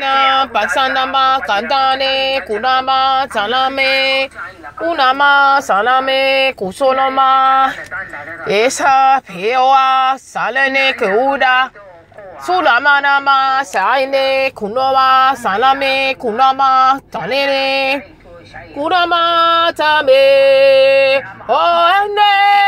na pasanama kandane kunama salame unama salame kusoloma. Esa peoa salene keuda sulama nama saine kunoma salame kunama tanene kunama tame oene o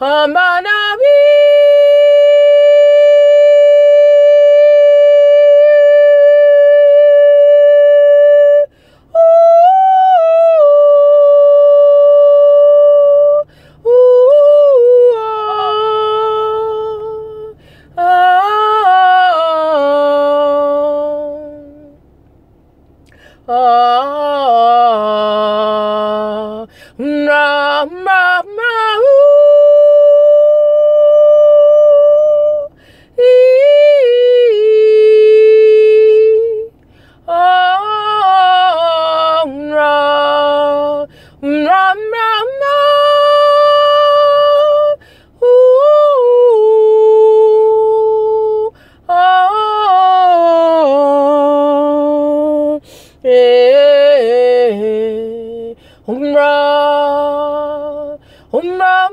Hamanabi. Ah, ma, ma. Umrah, Umrah,